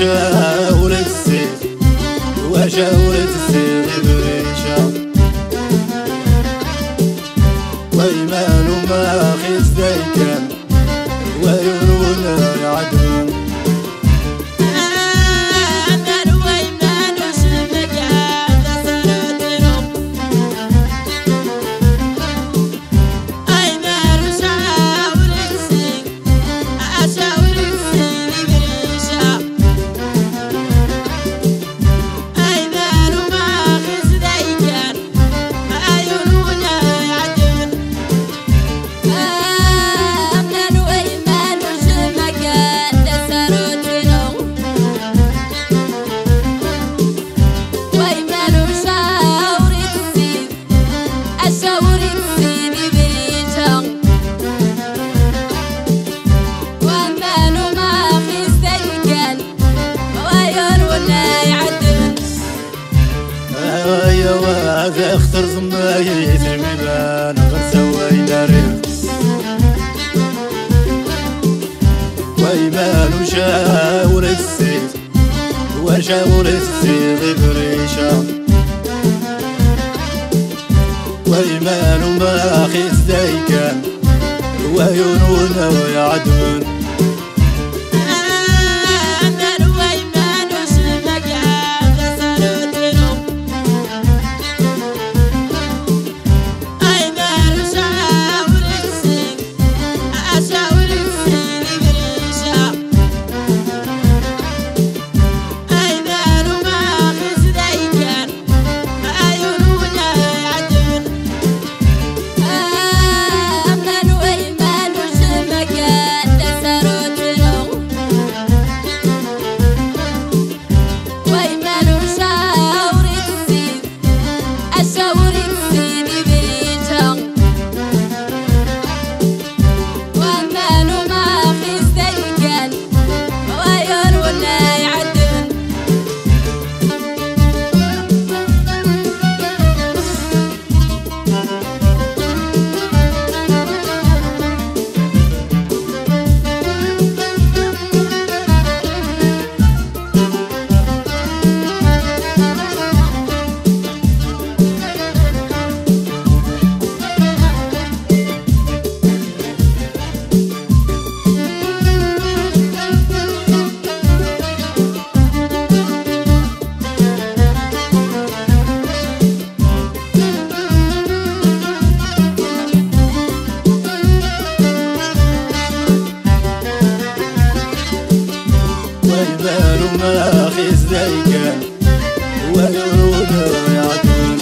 ويمال وشاور السيف وشاور أختر زمايت الميبان غير سوينا ريف ويمان وشاور السيف وشاور I saw. زيك ويرود يعدون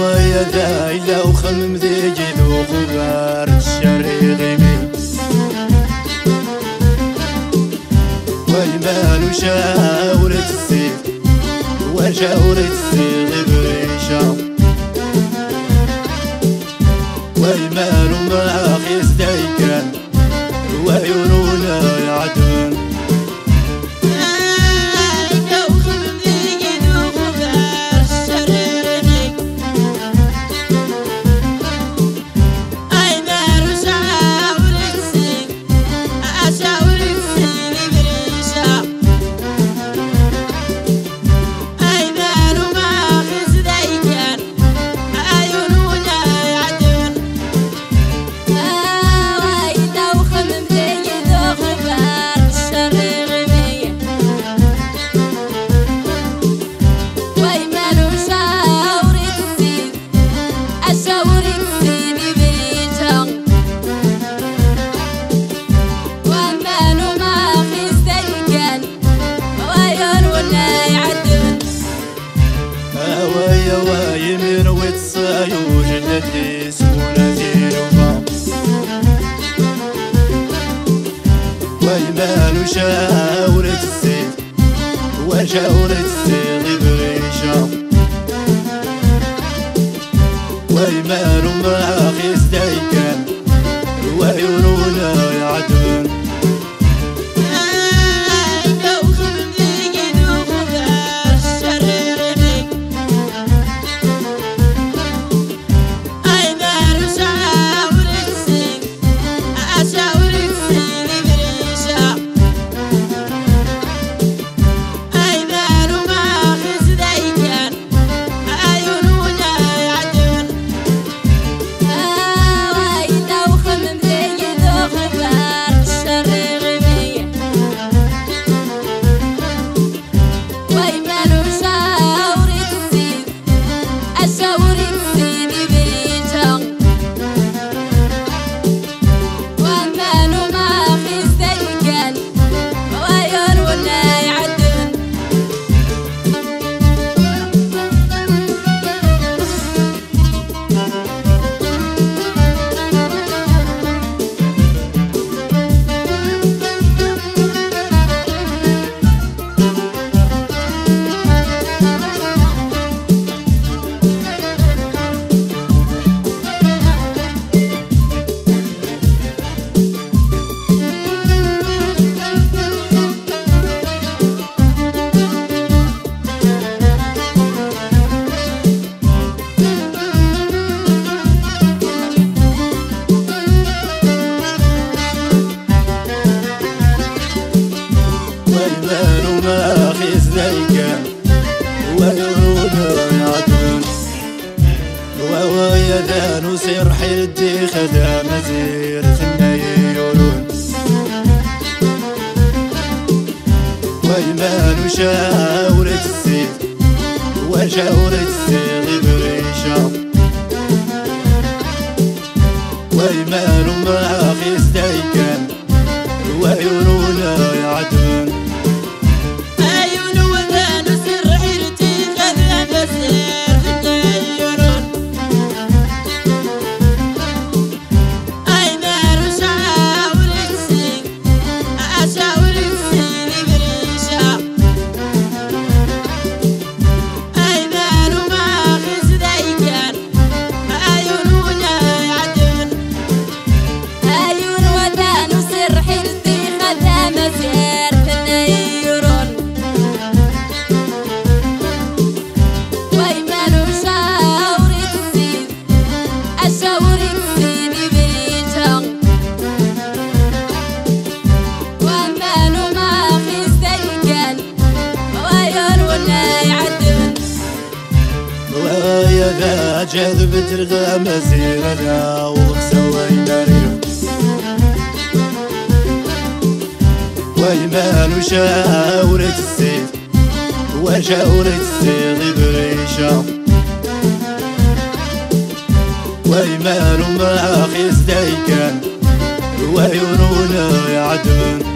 ويا داي لو خمم ذي جدو خبار الشري غيمي والمال وشاورة السيف. وشاورة السيف بريشة. والمال ما خيس دايكان ويرون وشاورة السيف بريشة ويمال وما سير حيدي خذا مزير ثني يورون ويمان وشاورت السيد وشاورت السيد جاذب ترغى مسيرنا وغسوا يداريو ويمان وشاورة السيف وشاورة السيف بريشة ويمان وما خيس دايكان ويونونا يعدمن.